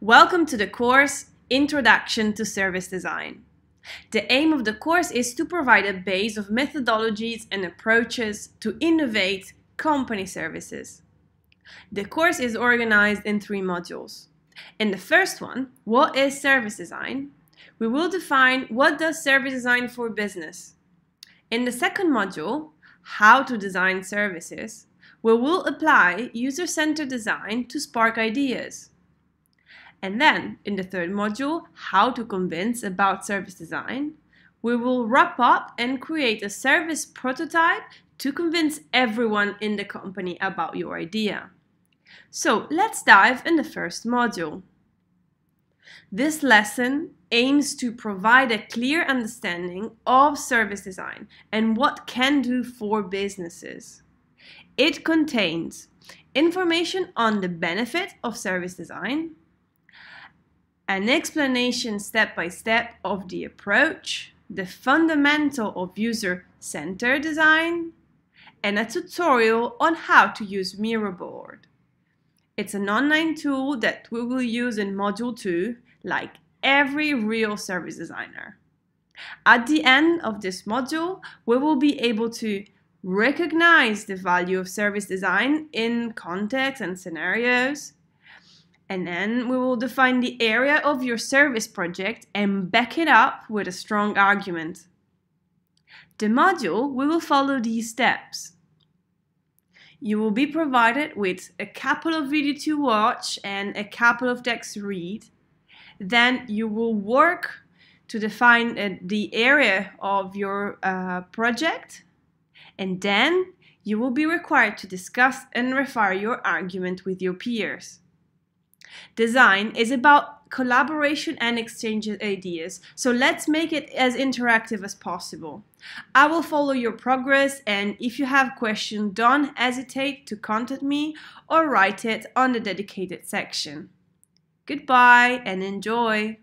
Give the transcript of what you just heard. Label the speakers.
Speaker 1: Welcome to the course Introduction to Service Design. The aim of the course is to provide a base of methodologies and approaches to innovate company services. The course is organized in three modules. In the first one, what is service design? We will define what does service design for business. In the second module, how to design services, we will apply user-centered design to spark ideas. And then, in the third module, how to convince about service design, we will wrap up and create a service prototype to convince everyone in the company about your idea. So let's dive in the first module. This lesson aims to provide a clear understanding of service design and what can do for businesses. It contains information on the benefit of service design, an explanation step by step of the approach, the fundamental of user-centered design, and a tutorial on how to use Miro board. It's an online tool that we will use in Module 2, like every real service designer. At the end of this module, we will be able to recognize the value of service design in context and scenarios. And then we will define the area of your service project and back it up with a strong argument. The module we will follow these steps. You will be provided with a couple of videos to watch and a couple of texts to read. Then you will work to define uh, the area of your uh, project and then you will be required to discuss and refine your argument with your peers. Design is about collaboration and exchange of ideas, so let's make it as interactive as possible. I will follow your progress and if you have questions, don't hesitate to contact me or write it on the dedicated section. Goodbye and enjoy!